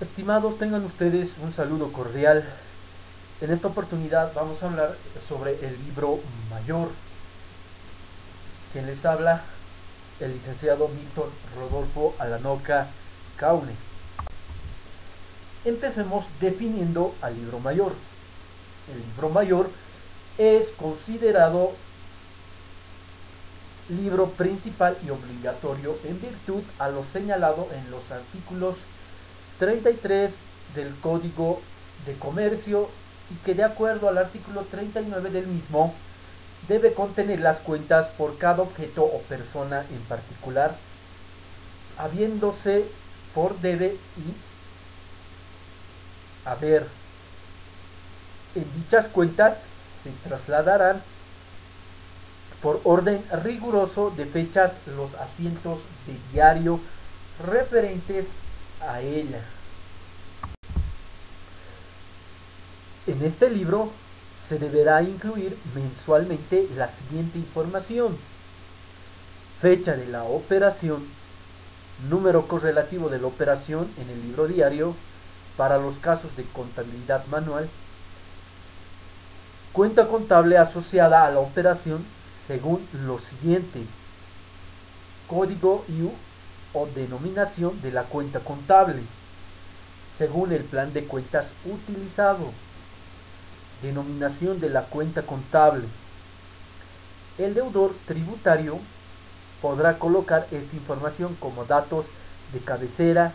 Estimados, tengan ustedes un saludo cordial. En esta oportunidad vamos a hablar sobre el libro mayor. Quien les habla, el licenciado Víctor Rodolfo Alanoca Caune. Empecemos definiendo al libro mayor. El libro mayor es considerado libro principal y obligatorio en virtud a lo señalado en los artículos 33 del Código de Comercio y que de acuerdo al artículo 39 del mismo debe contener las cuentas por cada objeto o persona en particular, habiéndose por debe y haber. En dichas cuentas se trasladarán por orden riguroso de fechas los asientos de diario referentes a ella. En este libro se deberá incluir mensualmente la siguiente información. Fecha de la operación, número correlativo de la operación en el libro diario para los casos de contabilidad manual, cuenta contable asociada a la operación según lo siguiente. Código IU o denominación de la cuenta contable, según el plan de cuentas utilizado. Denominación de la cuenta contable. El deudor tributario podrá colocar esta información como datos de cabecera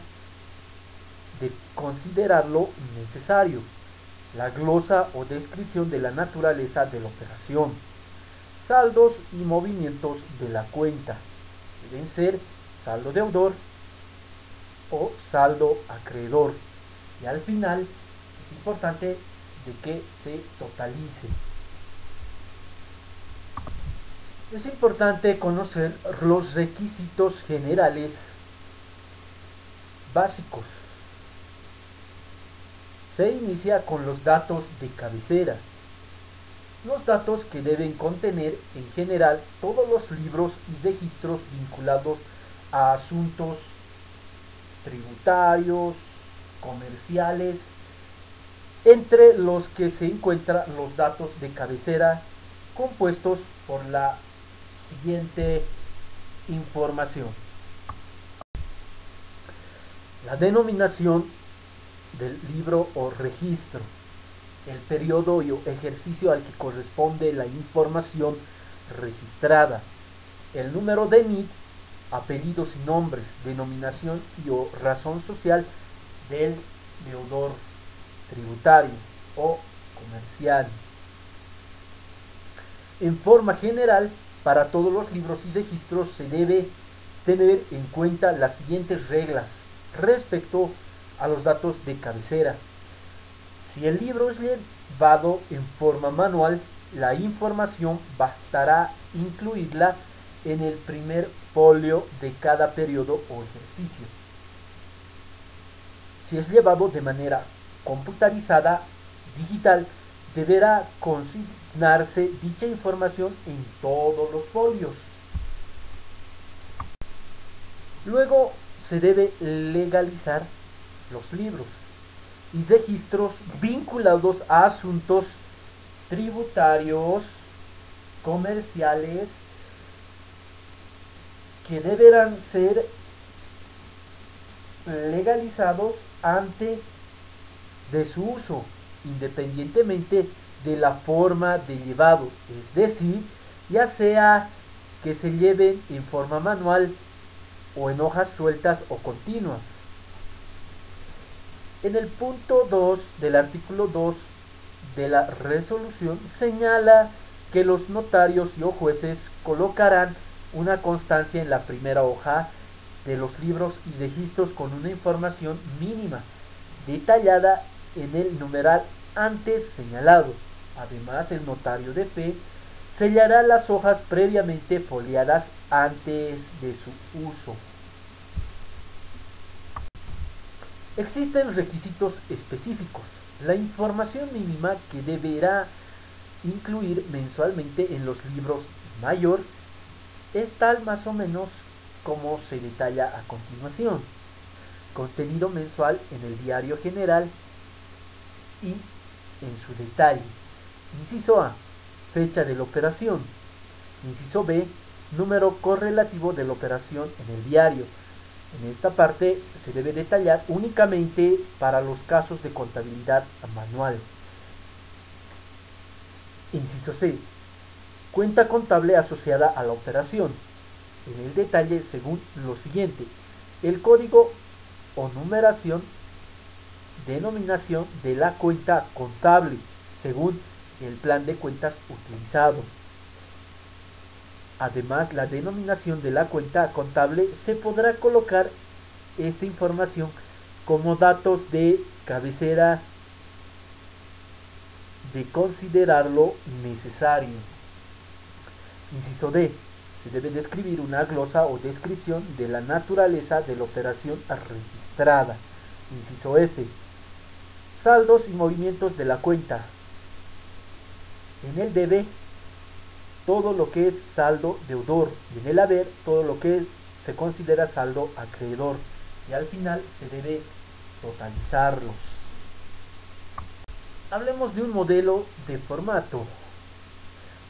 de considerarlo necesario. La glosa o descripción de la naturaleza de la operación saldos y movimientos de la cuenta. Deben ser saldo deudor o saldo acreedor. Y al final es importante de que se totalice. Es importante conocer los requisitos generales básicos. Se inicia con los datos de cabecera los datos que deben contener en general todos los libros y registros vinculados a asuntos tributarios, comerciales, entre los que se encuentran los datos de cabecera compuestos por la siguiente información. La denominación del libro o registro el periodo y ejercicio al que corresponde la información registrada, el número de NIT, apellidos y nombres, denominación y o razón social del deudor tributario o comercial. En forma general, para todos los libros y registros se debe tener en cuenta las siguientes reglas respecto a los datos de cabecera, si el libro es llevado en forma manual, la información bastará incluirla en el primer folio de cada periodo o ejercicio. Si es llevado de manera computarizada, digital, deberá consignarse dicha información en todos los folios. Luego se debe legalizar los libros y registros vinculados a asuntos tributarios, comerciales, que deberán ser legalizados antes de su uso, independientemente de la forma de llevado, es decir, ya sea que se lleven en forma manual o en hojas sueltas o continuas. En el punto 2 del artículo 2 de la resolución señala que los notarios y o jueces colocarán una constancia en la primera hoja de los libros y registros con una información mínima detallada en el numeral antes señalado. Además, el notario de fe sellará las hojas previamente foliadas antes de su uso. Existen requisitos específicos. La información mínima que deberá incluir mensualmente en los libros mayor es tal más o menos como se detalla a continuación. contenido mensual en el diario general y en su detalle. Inciso A, fecha de la operación. Inciso B, número correlativo de la operación en el diario. En esta parte se debe detallar únicamente para los casos de contabilidad manual. Inciso C. Cuenta contable asociada a la operación. En el detalle según lo siguiente. El código o numeración denominación de la cuenta contable según el plan de cuentas utilizado. Además, la denominación de la cuenta contable se podrá colocar esta información como datos de cabecera de considerarlo necesario. Inciso D. Se debe describir una glosa o descripción de la naturaleza de la operación registrada. Inciso F. Saldos y movimientos de la cuenta. En el debe todo lo que es saldo deudor y en el haber todo lo que se considera saldo acreedor y al final se debe totalizarlos. Hablemos de un modelo de formato.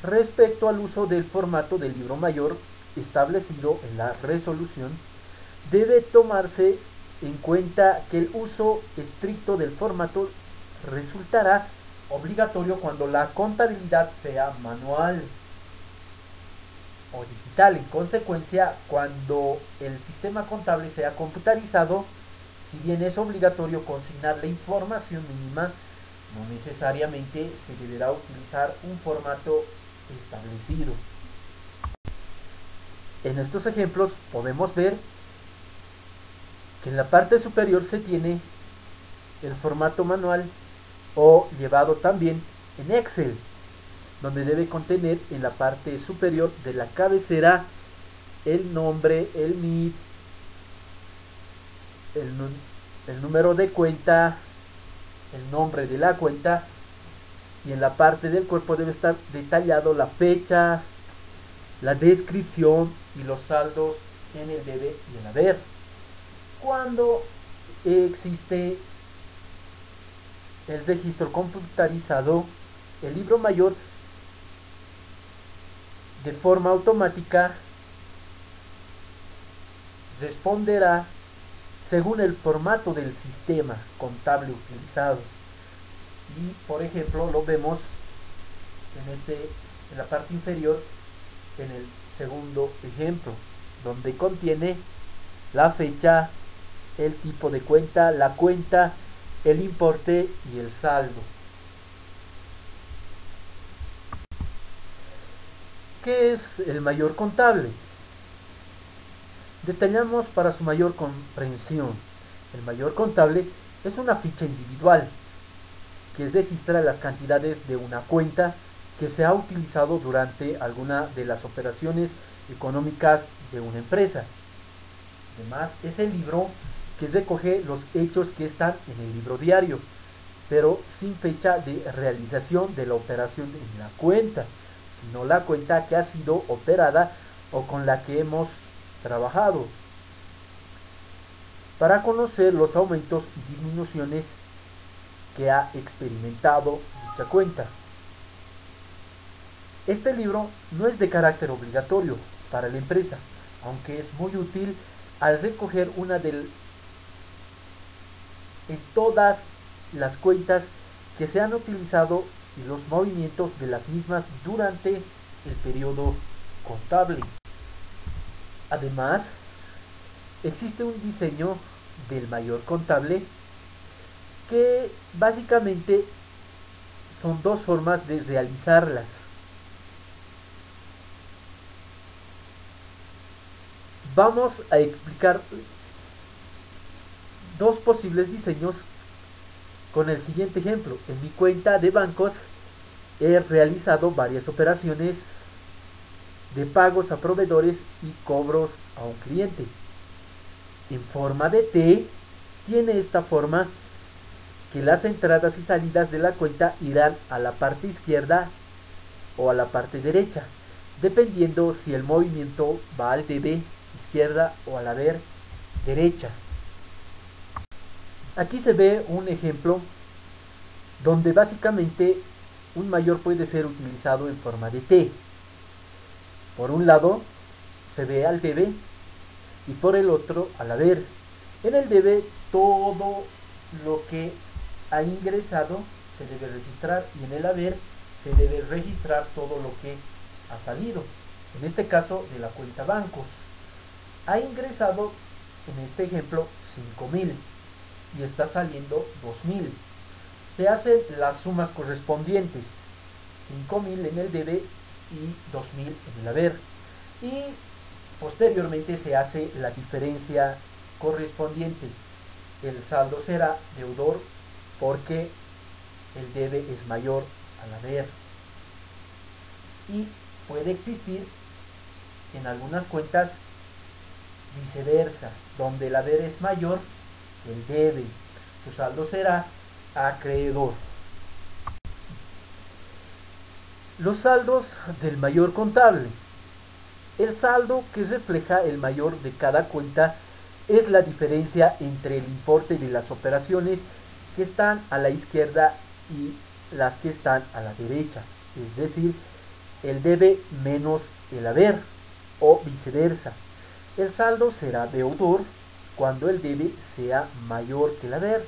Respecto al uso del formato del libro mayor establecido en la resolución, debe tomarse en cuenta que el uso estricto del formato resultará obligatorio cuando la contabilidad sea manual o digital. En consecuencia, cuando el sistema contable sea computarizado, si bien es obligatorio consignar la información mínima, no necesariamente se deberá utilizar un formato establecido. En estos ejemplos podemos ver que en la parte superior se tiene el formato manual o llevado también en Excel donde debe contener en la parte superior de la cabecera el nombre, el NID, el, número de cuenta, el nombre de la cuenta y en la parte del cuerpo debe estar detallado la fecha, la descripción y los saldos en el debe y el haber. Cuando existe el registro computarizado, el libro mayor de forma automática responderá según el formato del sistema contable utilizado. Y por ejemplo lo vemos en, este, en la parte inferior en el segundo ejemplo, donde contiene la fecha, el tipo de cuenta, la cuenta, el importe y el saldo. ¿Qué es el mayor contable? Detallamos para su mayor comprensión. El mayor contable es una ficha individual que registra las cantidades de una cuenta que se ha utilizado durante alguna de las operaciones económicas de una empresa. Además, es el libro que recoge los hechos que están en el libro diario, pero sin fecha de realización de la operación en la cuenta no la cuenta que ha sido operada o con la que hemos trabajado. Para conocer los aumentos y disminuciones que ha experimentado dicha cuenta. Este libro no es de carácter obligatorio para la empresa, aunque es muy útil al recoger una de en todas las cuentas que se han utilizado y los movimientos de las mismas durante el periodo contable. Además, existe un diseño del mayor contable que básicamente son dos formas de realizarlas. Vamos a explicar dos posibles diseños con el siguiente ejemplo, en mi cuenta de bancos he realizado varias operaciones de pagos a proveedores y cobros a un cliente. En forma de T, tiene esta forma que las entradas y salidas de la cuenta irán a la parte izquierda o a la parte derecha, dependiendo si el movimiento va al debe izquierda o al haber derecha. Aquí se ve un ejemplo donde básicamente un mayor puede ser utilizado en forma de T. Por un lado se ve al debe y por el otro al haber. En el debe todo lo que ha ingresado se debe registrar y en el haber se debe registrar todo lo que ha salido. En este caso de la cuenta bancos. Ha ingresado en este ejemplo 5000 y está saliendo 2000. Se hacen las sumas correspondientes. 5000 en el debe y 2000 en el haber. Y posteriormente se hace la diferencia correspondiente. El saldo será deudor porque el debe es mayor al haber. Y puede existir en algunas cuentas viceversa, donde el haber es mayor que el debe. Su saldo será acreedor. Los saldos del mayor contable. El saldo que refleja el mayor de cada cuenta es la diferencia entre el importe de las operaciones que están a la izquierda y las que están a la derecha, es decir, el debe menos el haber o viceversa. El saldo será deudor cuando el debe sea mayor que el haber.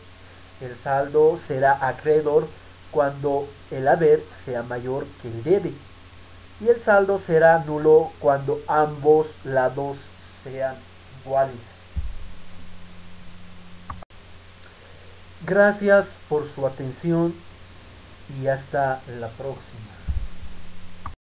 El saldo será acreedor cuando el haber sea mayor que el debe. Y el saldo será nulo cuando ambos lados sean iguales. Gracias por su atención y hasta la próxima.